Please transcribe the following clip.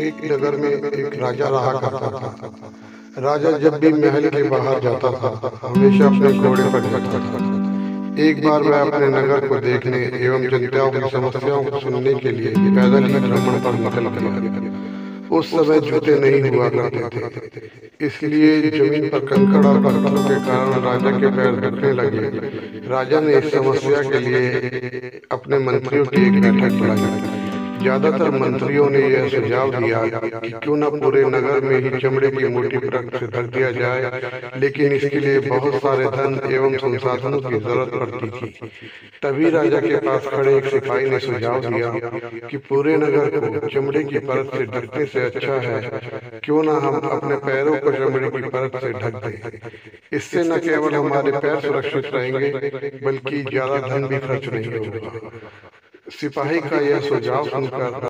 एक नगर में एक राजा रहा करता था। राजा जब भी महल के बाहर जाता था, हमेशा अपने घोड़े पर जाता था। एक बार वह अपने नगर को देखने एवं जनताओं की समस्याओं को सुनने के लिए पैदल ही भ्रमण पर निकल गया। उस समय जूते नहीं हुआ करते थे। इसलिए ज़मीन पर कंकड़ और पत्थरों के कारण राजा के पैर दुखने लगे। राजा ने इस समस्या के लिए अपने मंत्रियों की एक बैठक बुलाई। ज़्यादातर मंत्रियों ने यह सुझाव दिया कि क्यों न पूरे नगर में ही चमड़े की मोटी परत से ढक दिया जाए, लेकिन इसके लिए बहुत सारे धन एवं संसाधनों की ज़रूरत पड़ती थी। तभी राजा के पास खड़े एक सिपाही ने सुझाव दिया कि पूरे नगर को चमड़े की परत से ढकने से अच्छा है, क्यों न हम अपने पैरों को चमड़े की परत से ढक दें। इससे न केवल हमारे पैर सुरक्षित रहेंगे, बल्कि ज़्यादा धन भी खर्च नहीं होगा। सिपाही का यह सुझाव सुनकर